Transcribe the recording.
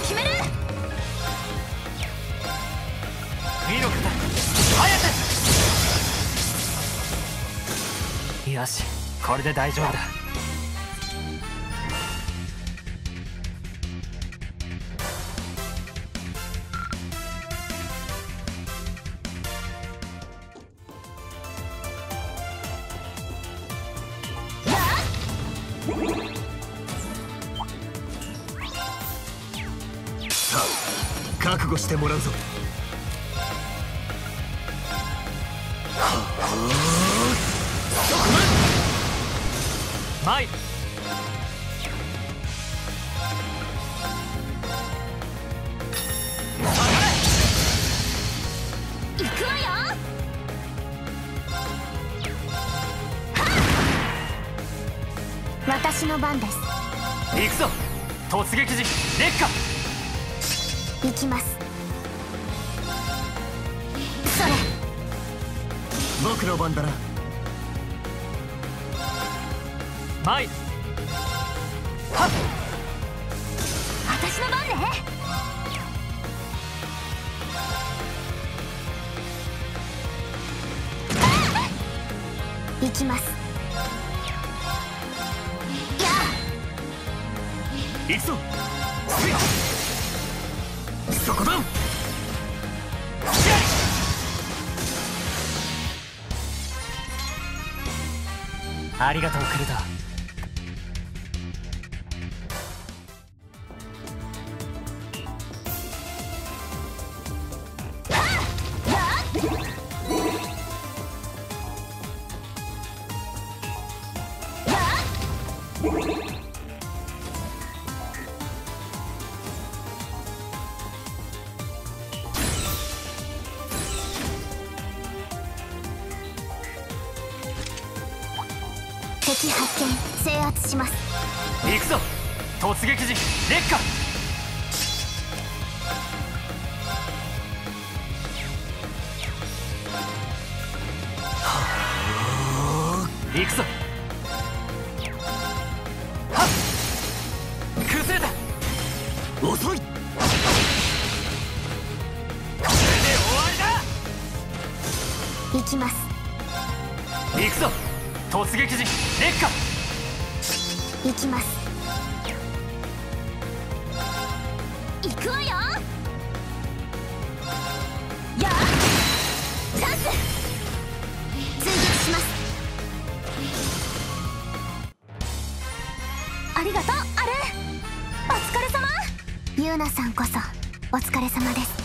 決める。よしこれで大丈夫だ。さあ覚悟してもらうぞ。前。行くわよ。私の番です。行くぞ。突撃時烈火行きます。それ。僕の番だな。前。はっ。私の番ね。行きます。や行くぞそこだ。ありがとうクルト敵発見制圧します。行くぞ。突撃時烈火。行くぞ。はっ。崩れた。遅い。これで終わりだ。行きます。行くぞ突撃時烈火。行きます。行くわよ。やあチャンス。追撃します。ありがとうアル。お疲れ様。ユーナさんこそお疲れ様です。